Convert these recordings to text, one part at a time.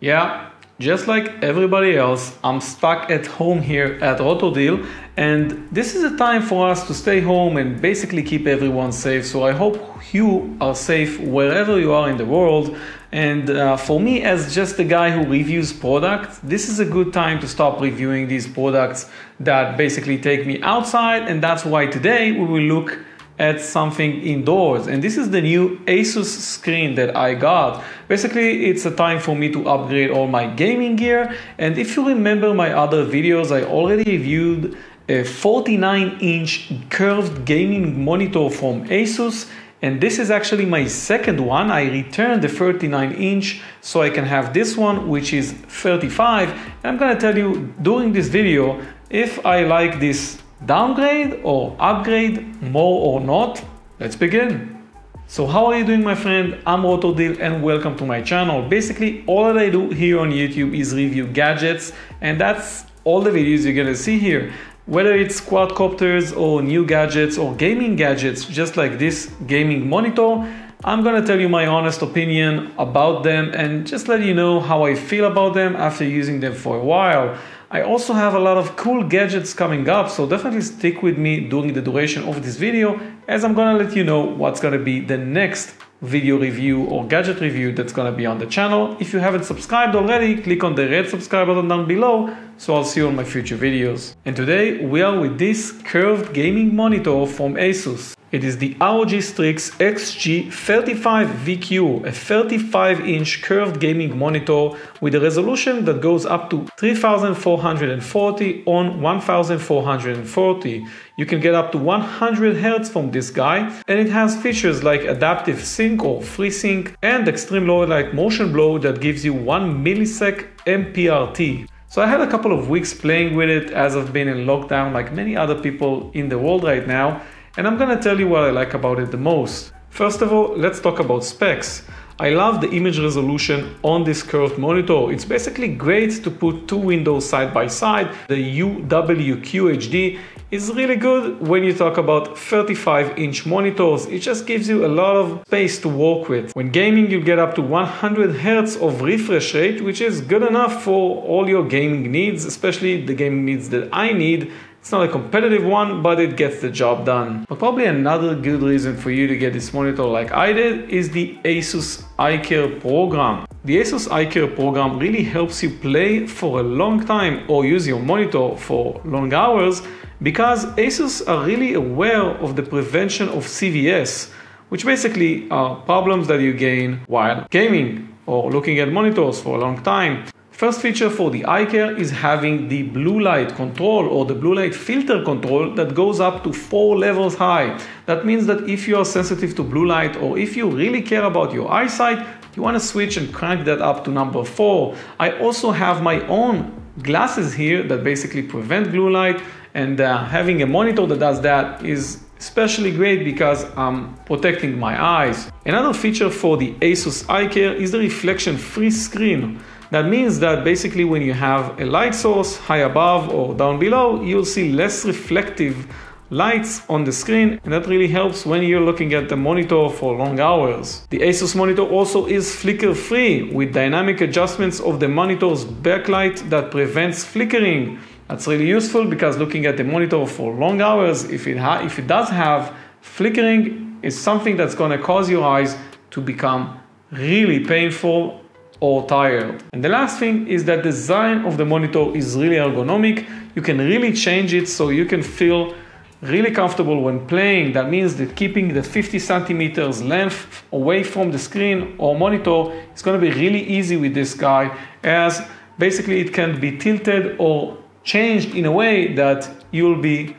Yeah, just like everybody else, I'm stuck at home here at RotorDeal, and this is a time for us to stay home and basically keep everyone safe. So I hope you are safe wherever you are in the world. And uh, for me, as just a guy who reviews products, this is a good time to stop reviewing these products that basically take me outside. And that's why today we will look at something indoors. And this is the new Asus screen that I got. Basically, it's a time for me to upgrade all my gaming gear. And if you remember my other videos, I already reviewed a 49 inch curved gaming monitor from Asus. And this is actually my second one. I returned the 39 inch so I can have this one, which is 35. And I'm gonna tell you during this video if I like this Downgrade or upgrade, more or not? Let's begin. So how are you doing my friend? I'm RotorDeal and welcome to my channel. Basically all that I do here on YouTube is review gadgets and that's all the videos you're gonna see here. Whether it's quadcopters or new gadgets or gaming gadgets just like this gaming monitor, I'm gonna tell you my honest opinion about them and just let you know how I feel about them after using them for a while. I also have a lot of cool gadgets coming up, so definitely stick with me during the duration of this video as I'm gonna let you know what's gonna be the next video review or gadget review that's gonna be on the channel. If you haven't subscribed already, click on the red subscribe button down below so I'll see you on my future videos. And today we are with this curved gaming monitor from Asus. It is the ROG Strix XG35VQ, a 35 inch curved gaming monitor with a resolution that goes up to 3440 on 1440. You can get up to 100 Hz from this guy, and it has features like adaptive sync or FreeSync and extreme low light motion blur that gives you 1 millisec MPRT. So I had a couple of weeks playing with it as I've been in lockdown like many other people in the world right now and I'm gonna tell you what I like about it the most. First of all, let's talk about specs. I love the image resolution on this curved monitor. It's basically great to put two windows side by side. The UWQHD is really good when you talk about 35 inch monitors. It just gives you a lot of space to work with. When gaming, you get up to 100 Hz of refresh rate, which is good enough for all your gaming needs, especially the gaming needs that I need it's not a competitive one, but it gets the job done. But probably another good reason for you to get this monitor like I did is the Asus Eye Care program. The Asus Eye Care program really helps you play for a long time or use your monitor for long hours because Asus are really aware of the prevention of CVS, which basically are problems that you gain while gaming or looking at monitors for a long time. First feature for the Eye Care is having the blue light control or the blue light filter control that goes up to four levels high. That means that if you are sensitive to blue light or if you really care about your eyesight, you want to switch and crank that up to number four. I also have my own glasses here that basically prevent blue light and uh, having a monitor that does that is especially great because I'm protecting my eyes. Another feature for the Asus Eye Care is the reflection free screen. That means that basically when you have a light source high above or down below, you'll see less reflective lights on the screen and that really helps when you're looking at the monitor for long hours. The Asus monitor also is flicker free with dynamic adjustments of the monitor's backlight that prevents flickering. That's really useful because looking at the monitor for long hours, if it, if it does have flickering, is something that's going to cause your eyes to become really painful or tired. And the last thing is that the design of the monitor is really ergonomic. You can really change it so you can feel really comfortable when playing. That means that keeping the 50 centimeters length away from the screen or monitor is going to be really easy with this guy as basically it can be tilted or changed in a way that you'll be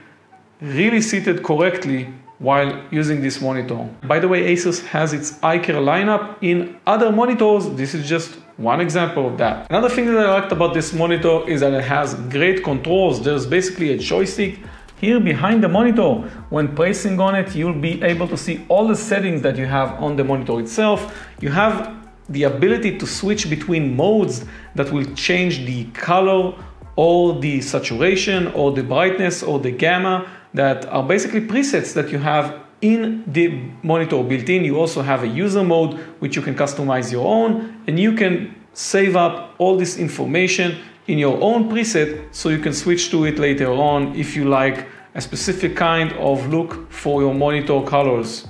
really seated correctly while using this monitor. By the way, Asus has its Eye Care lineup in other monitors. This is just one example of that. Another thing that I liked about this monitor is that it has great controls. There's basically a joystick here behind the monitor. When pressing on it, you'll be able to see all the settings that you have on the monitor itself. You have the ability to switch between modes that will change the color or the saturation or the brightness or the gamma that are basically presets that you have in the monitor built in. You also have a user mode, which you can customize your own, and you can save up all this information in your own preset so you can switch to it later on if you like a specific kind of look for your monitor colors.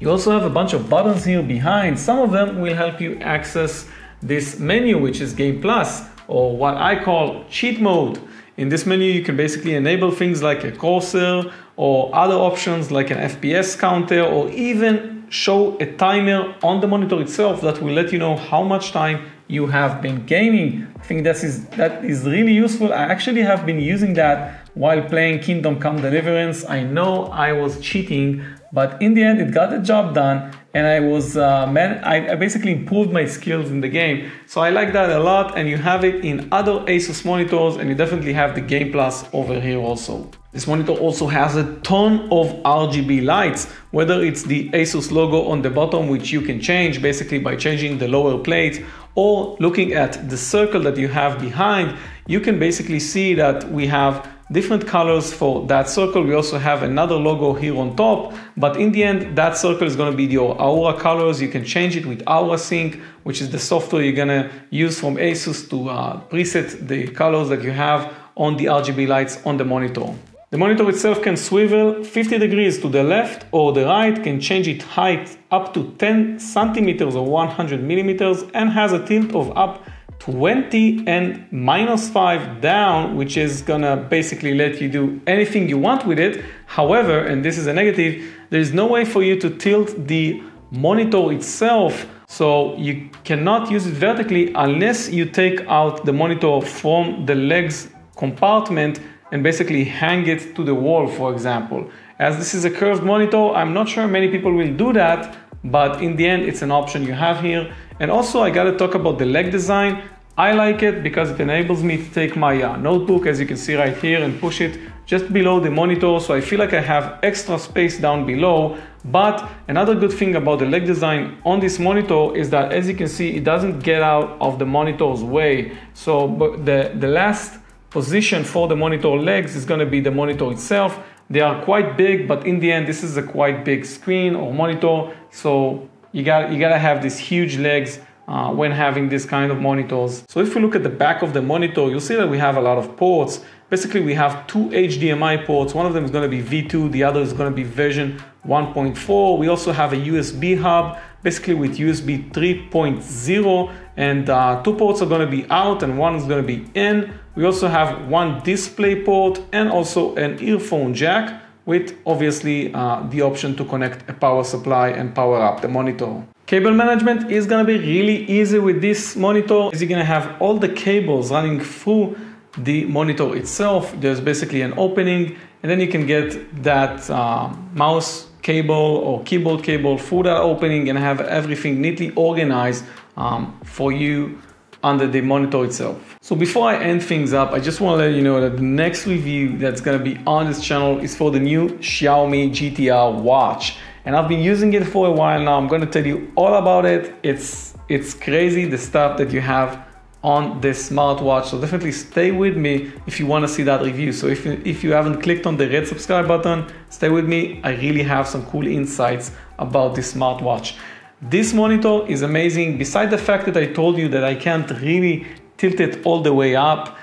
You also have a bunch of buttons here behind. Some of them will help you access this menu, which is Game Plus, or what I call cheat mode. In this menu, you can basically enable things like a cursor or other options like an FPS counter or even show a timer on the monitor itself that will let you know how much time you have been gaming. I think that is, that is really useful. I actually have been using that while playing Kingdom Come Deliverance. I know I was cheating, but in the end it got the job done and I was uh, man I, I, basically improved my skills in the game so I like that a lot and you have it in other Asus monitors and you definitely have the Game Plus over here also. This monitor also has a ton of RGB lights, whether it's the Asus logo on the bottom, which you can change basically by changing the lower plate, or looking at the circle that you have behind, you can basically see that we have different colors for that circle. We also have another logo here on top, but in the end, that circle is gonna be your Aura colors. You can change it with Aura Sync, which is the software you're gonna use from Asus to uh, preset the colors that you have on the RGB lights on the monitor. The monitor itself can swivel 50 degrees to the left or the right, can change its height up to 10 centimeters or 100 millimeters, and has a tilt of up 20 and minus 5 down, which is gonna basically let you do anything you want with it. However, and this is a negative, there is no way for you to tilt the monitor itself so you cannot use it vertically unless you take out the monitor from the legs compartment and basically hang it to the wall, for example. As this is a curved monitor, I'm not sure many people will do that, but in the end, it's an option you have here. And also, I gotta talk about the leg design. I like it because it enables me to take my uh, notebook, as you can see right here, and push it just below the monitor. So I feel like I have extra space down below. But another good thing about the leg design on this monitor is that, as you can see, it doesn't get out of the monitor's way. So the, the last position for the monitor legs is going to be the monitor itself. They are quite big, but in the end, this is a quite big screen or monitor. So you got you gotta have these huge legs uh, when having this kind of monitors. So if we look at the back of the monitor, you'll see that we have a lot of ports. Basically, we have two HDMI ports. One of them is going to be V2, the other is going to be version 1.4. We also have a USB hub, basically with USB 3.0, and uh, two ports are going to be out and one is going to be in. We also have one display port and also an earphone jack with obviously uh, the option to connect a power supply and power up the monitor. Cable management is gonna be really easy with this monitor. You're gonna have all the cables running through the monitor itself. There's basically an opening and then you can get that uh, mouse cable or keyboard cable through that opening and have everything neatly organized um, for you under the monitor itself. So before I end things up, I just want to let you know that the next review that's going to be on this channel is for the new Xiaomi GTR watch. And I've been using it for a while now. I'm going to tell you all about it. It's it's crazy the stuff that you have on this smartwatch. So definitely stay with me if you want to see that review. So if, if you haven't clicked on the red subscribe button, stay with me. I really have some cool insights about this smartwatch. This monitor is amazing. Beside the fact that I told you that I can't really tilt it all the way up,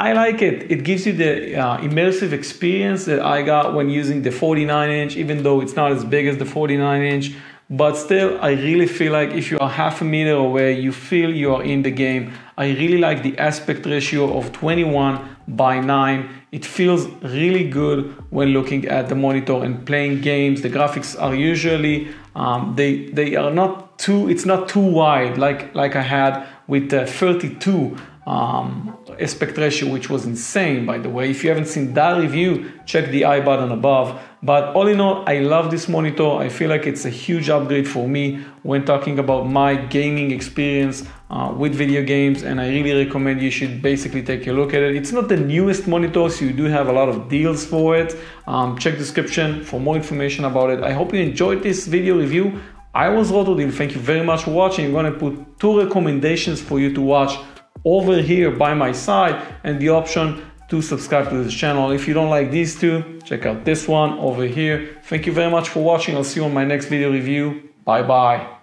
I like it. It gives you the uh, immersive experience that I got when using the 49 inch, even though it's not as big as the 49 inch. But still, I really feel like if you are half a meter away, you feel you are in the game. I really like the aspect ratio of 21 by 9. It feels really good when looking at the monitor and playing games. The graphics are usually um, they they are not too it's not too wide like like I had with the 32 um, aspect ratio, which was insane, by the way. If you haven't seen that review, check the I button above. But all in all, I love this monitor. I feel like it's a huge upgrade for me when talking about my gaming experience uh, with video games, and I really recommend you should basically take a look at it. It's not the newest monitor, so you do have a lot of deals for it. Um, check description for more information about it. I hope you enjoyed this video review. I was RotorDeal. Thank you very much for watching. I'm gonna put two recommendations for you to watch over here by my side and the option to subscribe to this channel. If you don't like these two, check out this one over here. Thank you very much for watching. I'll see you on my next video review. Bye bye.